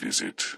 visit.